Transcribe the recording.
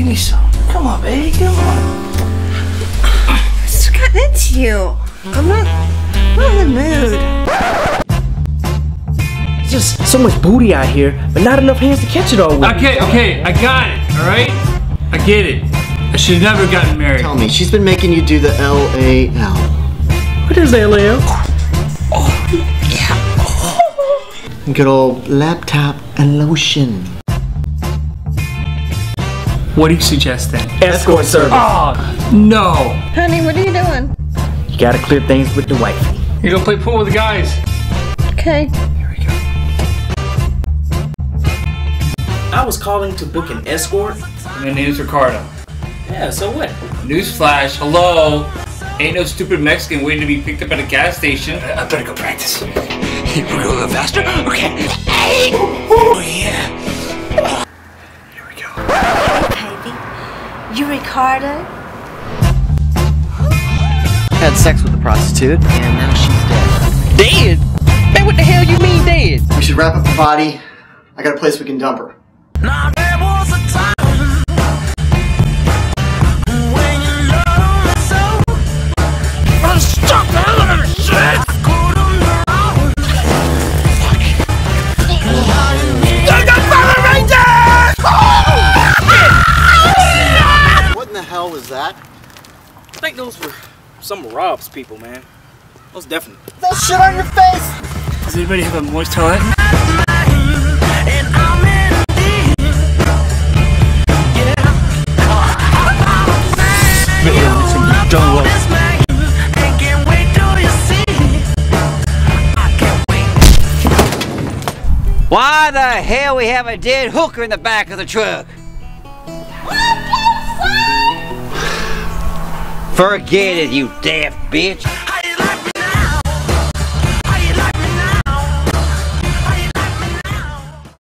give me some. Come on, baby, come on. What's gotten into you? I'm not, not in the mood. Just so much booty out here, but not enough hands to catch it all with. Okay, okay, I got it, alright? I get it. I should have never gotten married. Tell me, she's been making you do the L-A-L. What is that, Leo? Good old laptop and lotion. What do you suggest then? Escort service. Oh, no. Honey, what are you doing? You gotta clear things with the wife. You gonna play pool with the guys? Okay. Here we go. I was calling to book an escort. My name's Ricardo. Yeah, so what? Newsflash, hello. Ain't no stupid Mexican waiting to be picked up at a gas station. I better go practice. We're going a little faster? Okay. Oh, yeah. You Ricardo? Had sex with a prostitute, and now she's dead. Dead? Man, what the hell you mean dead? We should wrap up the body. I got a place we can dump her. What was that? I think those were some of Rob's people, man. Those definitely. That shit on your face! Does anybody have a moist toilet? Why the hell we have a dead hooker in the back of the truck? Forget it, you daft bitch.